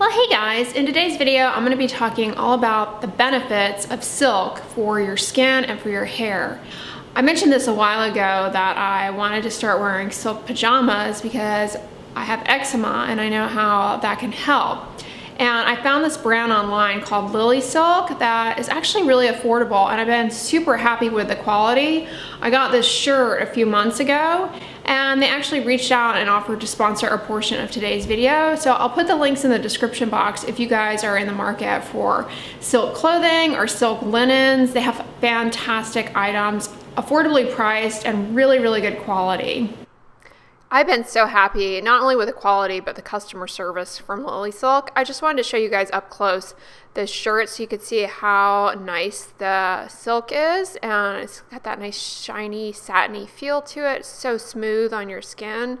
Well, hey guys, in today's video, I'm gonna be talking all about the benefits of silk for your skin and for your hair. I mentioned this a while ago that I wanted to start wearing silk pajamas because I have eczema and I know how that can help. And I found this brand online called Lilysilk that is actually really affordable and I've been super happy with the quality. I got this shirt a few months ago and they actually reached out and offered to sponsor a portion of today's video. So I'll put the links in the description box if you guys are in the market for silk clothing or silk linens. They have fantastic items, affordably priced and really, really good quality. I've been so happy, not only with the quality, but the customer service from Lilysilk. I just wanted to show you guys up close this shirt so you could see how nice the silk is. And it's got that nice shiny, satiny feel to it. so smooth on your skin.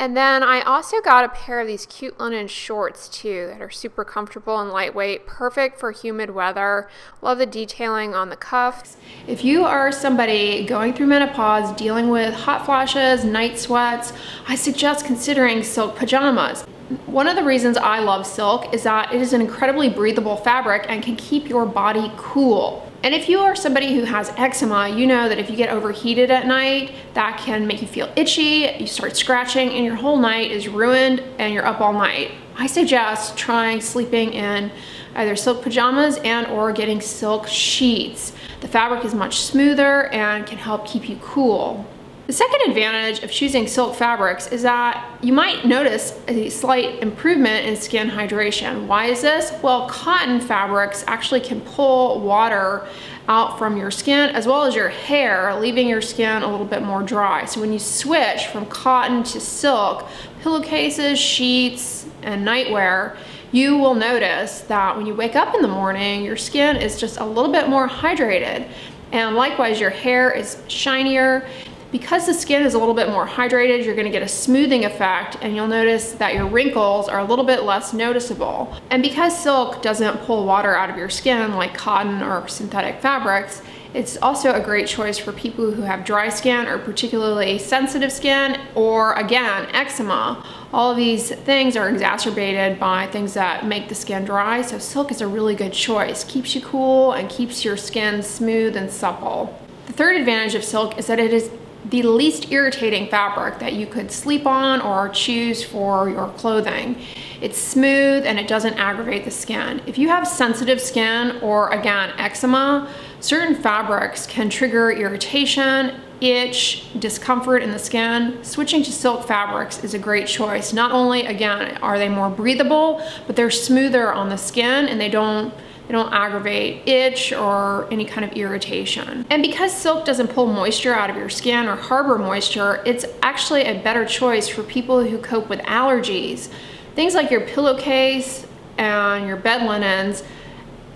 And then I also got a pair of these cute linen shorts too that are super comfortable and lightweight, perfect for humid weather. Love the detailing on the cuffs. If you are somebody going through menopause, dealing with hot flashes, night sweats, I suggest considering silk pajamas. One of the reasons I love silk is that it is an incredibly breathable fabric and can keep your body cool. And if you are somebody who has eczema, you know that if you get overheated at night, that can make you feel itchy, you start scratching, and your whole night is ruined and you're up all night. I suggest trying sleeping in either silk pajamas and or getting silk sheets. The fabric is much smoother and can help keep you cool. The second advantage of choosing silk fabrics is that you might notice a slight improvement in skin hydration. Why is this? Well, cotton fabrics actually can pull water out from your skin as well as your hair, leaving your skin a little bit more dry. So when you switch from cotton to silk, pillowcases, sheets, and nightwear, you will notice that when you wake up in the morning, your skin is just a little bit more hydrated. And likewise, your hair is shinier because the skin is a little bit more hydrated, you're gonna get a smoothing effect and you'll notice that your wrinkles are a little bit less noticeable. And because silk doesn't pull water out of your skin like cotton or synthetic fabrics, it's also a great choice for people who have dry skin or particularly sensitive skin or again, eczema. All of these things are exacerbated by things that make the skin dry, so silk is a really good choice. Keeps you cool and keeps your skin smooth and supple. The third advantage of silk is that it is the least irritating fabric that you could sleep on or choose for your clothing. It's smooth and it doesn't aggravate the skin. If you have sensitive skin or again, eczema, certain fabrics can trigger irritation, itch, discomfort in the skin. Switching to silk fabrics is a great choice. Not only, again, are they more breathable, but they're smoother on the skin and they don't they don't aggravate itch or any kind of irritation. And because silk doesn't pull moisture out of your skin or harbor moisture, it's actually a better choice for people who cope with allergies. Things like your pillowcase and your bed linens,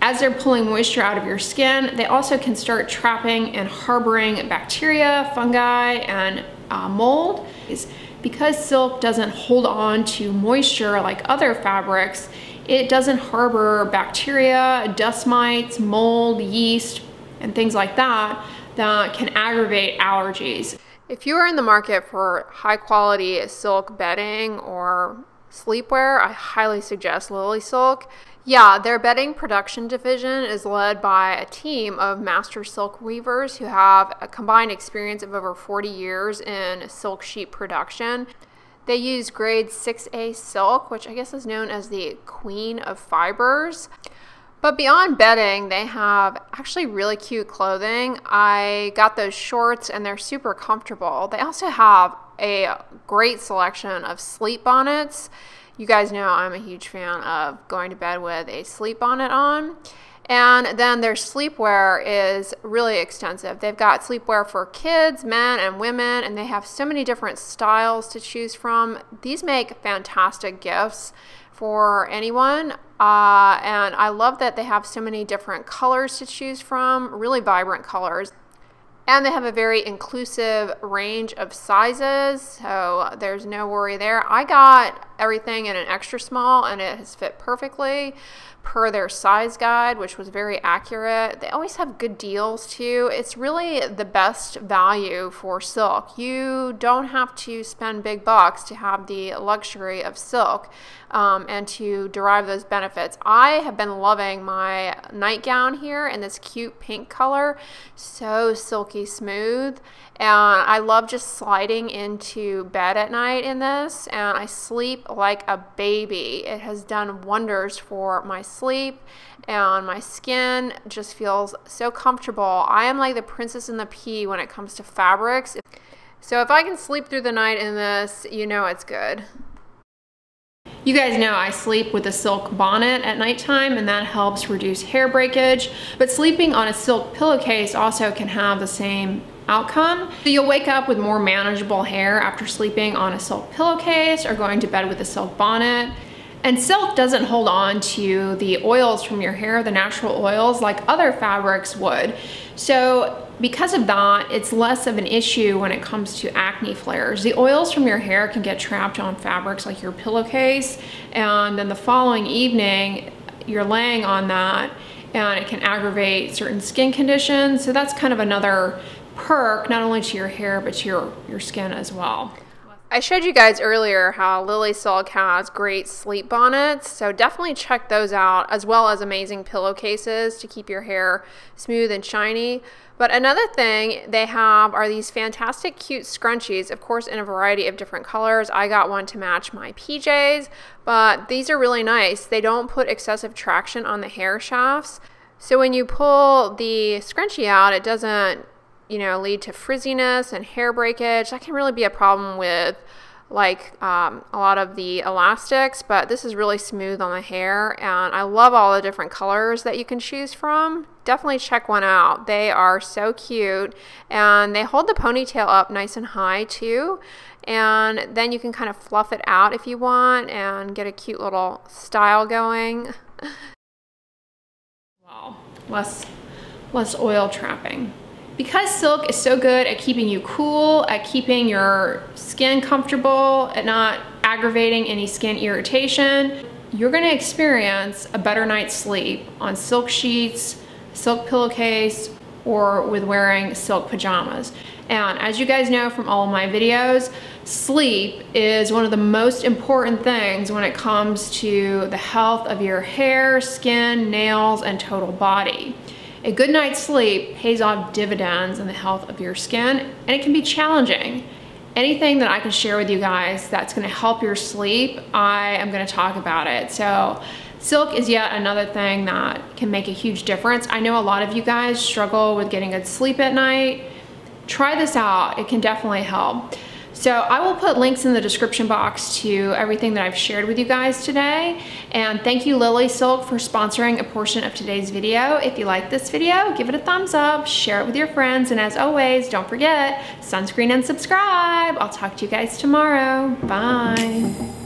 as they're pulling moisture out of your skin, they also can start trapping and harboring bacteria, fungi, and uh, mold. Because silk doesn't hold on to moisture like other fabrics, it doesn't harbor bacteria, dust mites, mold, yeast, and things like that that can aggravate allergies. If you are in the market for high quality silk bedding or sleepwear, I highly suggest Lilysilk. Yeah, their bedding production division is led by a team of master silk weavers who have a combined experience of over 40 years in silk sheet production. They use grade 6A silk, which I guess is known as the queen of fibers. But beyond bedding, they have actually really cute clothing. I got those shorts and they're super comfortable. They also have a great selection of sleep bonnets. You guys know I'm a huge fan of going to bed with a sleep bonnet on. And then their sleepwear is really extensive. They've got sleepwear for kids, men, and women, and they have so many different styles to choose from. These make fantastic gifts for anyone. Uh, and I love that they have so many different colors to choose from, really vibrant colors. And they have a very inclusive range of sizes, so there's no worry there. I got everything in an extra small and it has fit perfectly per their size guide, which was very accurate. They always have good deals too. It's really the best value for silk. You don't have to spend big bucks to have the luxury of silk um, and to derive those benefits. I have been loving my nightgown here in this cute pink color. So silky smooth. And I love just sliding into bed at night in this and I sleep like a baby. It has done wonders for my sleep and my skin just feels so comfortable. I am like the princess in the pea when it comes to fabrics. So if I can sleep through the night in this, you know it's good. You guys know I sleep with a silk bonnet at nighttime and that helps reduce hair breakage, but sleeping on a silk pillowcase also can have the same outcome. So you'll wake up with more manageable hair after sleeping on a silk pillowcase or going to bed with a silk bonnet. And silk doesn't hold on to the oils from your hair, the natural oils, like other fabrics would. So because of that, it's less of an issue when it comes to acne flares. The oils from your hair can get trapped on fabrics like your pillowcase, and then the following evening, you're laying on that and it can aggravate certain skin conditions. So that's kind of another perk, not only to your hair, but to your, your skin as well. I showed you guys earlier how Lilysilk has great sleep bonnets, so definitely check those out, as well as amazing pillowcases to keep your hair smooth and shiny. But another thing they have are these fantastic cute scrunchies, of course in a variety of different colors. I got one to match my PJs, but these are really nice. They don't put excessive traction on the hair shafts. So when you pull the scrunchie out, it doesn't you know, lead to frizziness and hair breakage. That can really be a problem with like um, a lot of the elastics, but this is really smooth on the hair and I love all the different colors that you can choose from. Definitely check one out. They are so cute and they hold the ponytail up nice and high too. And then you can kind of fluff it out if you want and get a cute little style going. wow, less, less oil trapping. Because silk is so good at keeping you cool, at keeping your skin comfortable, at not aggravating any skin irritation, you're gonna experience a better night's sleep on silk sheets, silk pillowcase, or with wearing silk pajamas. And as you guys know from all of my videos, sleep is one of the most important things when it comes to the health of your hair, skin, nails, and total body. A good night's sleep pays off dividends in the health of your skin, and it can be challenging. Anything that I can share with you guys that's gonna help your sleep, I am gonna talk about it. So silk is yet another thing that can make a huge difference. I know a lot of you guys struggle with getting good sleep at night. Try this out, it can definitely help. So I will put links in the description box to everything that I've shared with you guys today. And thank you Lilysilk for sponsoring a portion of today's video. If you like this video, give it a thumbs up, share it with your friends, and as always, don't forget, sunscreen and subscribe. I'll talk to you guys tomorrow. Bye.